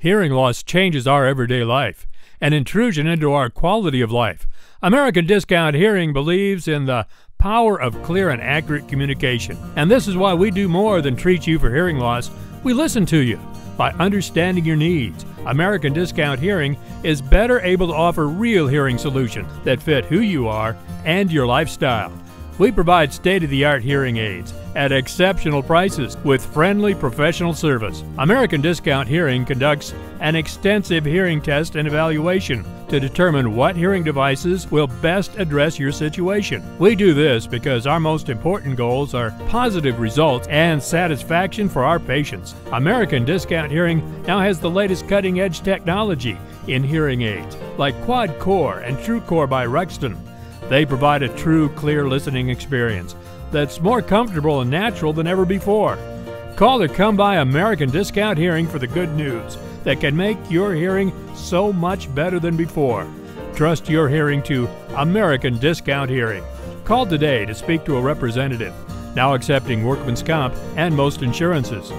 Hearing loss changes our everyday life, an intrusion into our quality of life. American Discount Hearing believes in the power of clear and accurate communication. And this is why we do more than treat you for hearing loss. We listen to you by understanding your needs. American Discount Hearing is better able to offer real hearing solutions that fit who you are and your lifestyle. We provide state of the art hearing aids at exceptional prices with friendly professional service. American Discount Hearing conducts an extensive hearing test and evaluation to determine what hearing devices will best address your situation. We do this because our most important goals are positive results and satisfaction for our patients. American Discount Hearing now has the latest cutting edge technology in hearing aids like Quad Core and True Core by Rexton. They provide a true, clear listening experience that's more comfortable and natural than ever before. Call or come by American Discount Hearing for the good news that can make your hearing so much better than before. Trust your hearing to American Discount Hearing. Call today to speak to a representative, now accepting workman's comp and most insurances.